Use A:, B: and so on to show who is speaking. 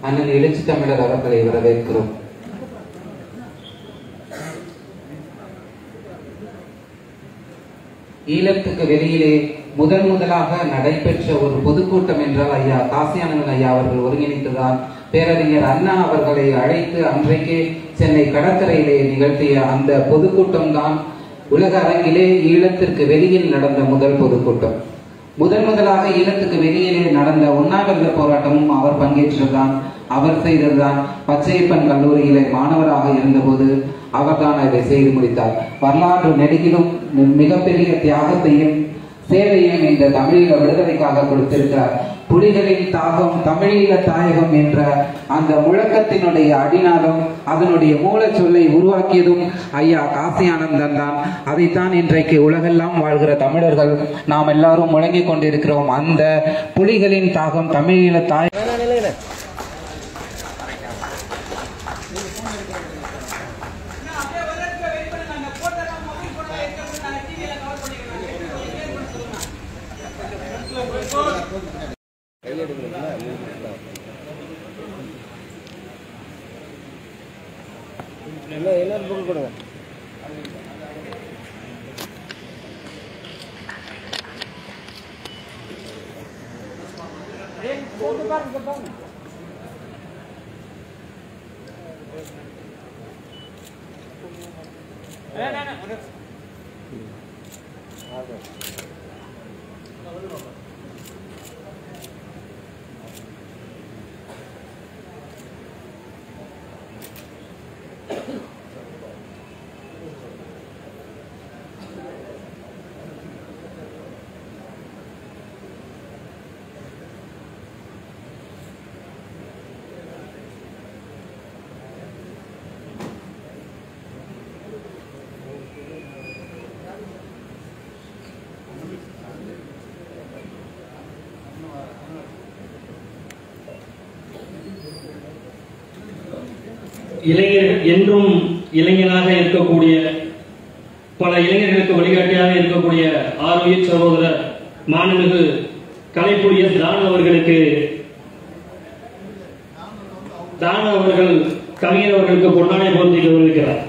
A: அண்ணன் எழுச்சி தமிழர் அவர்களை வரவேற்கிறோம். ஈழத்துக்கு வெளியிலே முதன் முதலாக நடைபெற்ற ஒரு பொதுக்கூட்டம் என்றால் ஐயா காசியானந்தன் ஐயா அவர்கள் ஒருங்கிணைத்ததால் பேரறிஞர் அண்ணா அவர்களை அழைத்து அன்றைக்கே சென்னை கடற்கரையிலே நிகழ்த்திய அந்த பொதுக்கூட்டம் தான் உலக அரங்கிலே ஈழத்திற்கு வெளியில் நடந்த முதல் பொதுக்கூட்டம். முதன் முதலாக ஈழத்துக்கு வெளியிலே நடந்த உண்ணாவிரத போராட்டமும் அவர் பங்கேற்றதுதான் அவர் செய்ததுதான். பச்சையப்பன் கல்லூரியிலே மாணவராக இருந்தபோது அவர்தான் அதை செய்து முடித்தார். வரலாற்று நெடுகிலும் மிகப்பெரிய தியாகத்தையும் சேவையும் இந்த தமிழீழ விடுதலைக்காக கொடுத்திருக்கிறார். புலிகளின் தாகம் தமிழீழ தாயகம் என்ற அந்த முழக்கத்தினுடைய அடிநாதம் அதனுடைய மூலச்சொல்லை உருவாக்கியதும் ஐயா காசி ஆனந்தன் தான். அதைத்தான் இன்றைக்கு உலகெல்லாம் வாழ்கிற தமிழர்கள் நாம் எல்லாரும் முழங்கிக் கொண்டிருக்கிறோம். அந்த புலிகளின் தாகம் தமிழீழ தாய்
B: எல்லாரும் புக்கு கொடுங்க
C: இளைஞர் என்றும் இளைஞனாக இருக்கக்கூடிய பல இளைஞர்களுக்கு வழிகாட்டியாக இருக்கக்கூடிய ஆரோக்கிய சகோதரர் மாண்புமிகு கலைப்புரிய தானு அவர்களுக்கு தானு அவர்கள் கவிஞர் அவர்களுக்கு பொன்னாடை போர்த்தி கௌரவிக்கிறார்